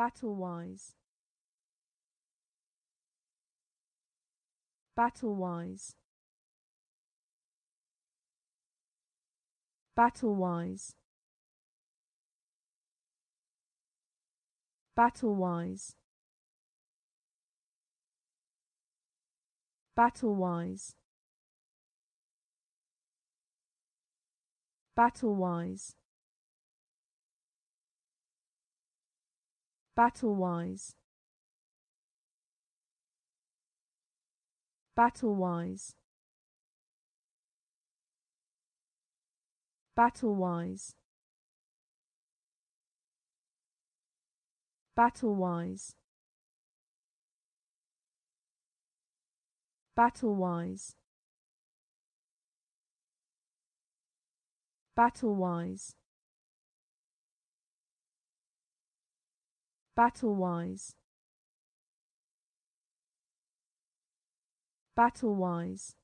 battle-wise. Battle-wise. Battle-wise. Battle-wise. Battle-wise. Battle-wise battle-wise. Battle-wise. Battle-wise. Battle-wise. Battle-wise. Battle-wise Battle-wise.